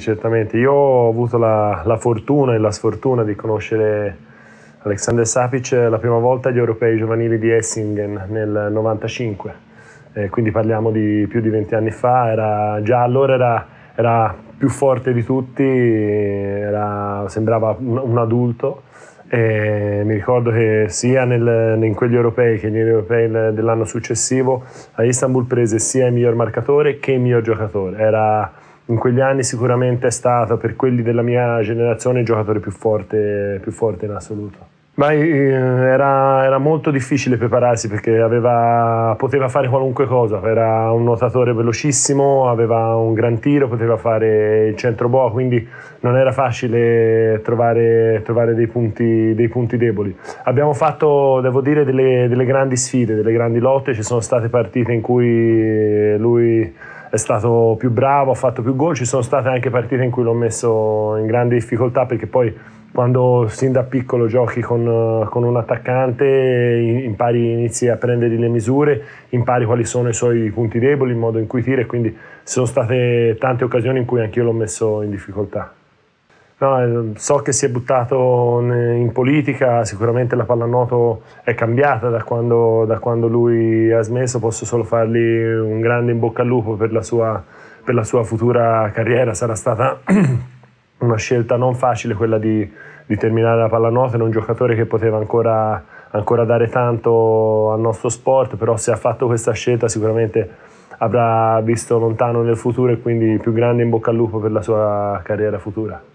Certamente, io ho avuto la, la fortuna e la sfortuna di conoscere Alexander Sapic la prima volta agli europei giovanili di Essingen nel 95, eh, quindi parliamo di più di 20 anni fa, era, già allora era, era, più forte di tutti, era, sembrava un, un adulto e mi ricordo che sia nel, in quegli europei che negli europei dell'anno successivo a Istanbul prese sia il miglior marcatore che il miglior giocatore. Era, in quegli anni sicuramente è stato per quelli della mia generazione il giocatore più forte, più forte in assoluto. Ma eh, era, era, molto difficile prepararsi perché aveva, poteva fare qualunque cosa, era un nuotatore velocissimo, aveva un gran tiro, poteva fare il centro boa, quindi non era facile trovare, trovare dei, punti, dei, punti, deboli. Abbiamo fatto, devo dire, delle, delle grandi sfide, delle grandi lotte, ci sono state partite in cui lui è stato più bravo, ha fatto più gol, ci sono state anche partite in cui l'ho messo in grande difficoltà perché poi quando sin da piccolo giochi con, con, un attaccante impari, inizi a prendere le misure, impari quali sono i suoi punti deboli, il modo in cui tira e quindi ci sono state tante occasioni in cui anch'io l'ho messo in difficoltà. No, eh, so che si è buttato in politica, sicuramente la pallanuoto è cambiata da quando, da quando, lui ha smesso, posso solo fargli un grande in bocca al lupo per la sua, per la sua futura carriera, sarà stata una scelta non facile quella di, di terminare la pallanuoto, è un giocatore che poteva ancora, ancora dare tanto al nostro sport, però se ha fatto questa scelta sicuramente avrà visto lontano nel futuro e quindi più grande in bocca al lupo per la sua carriera futura.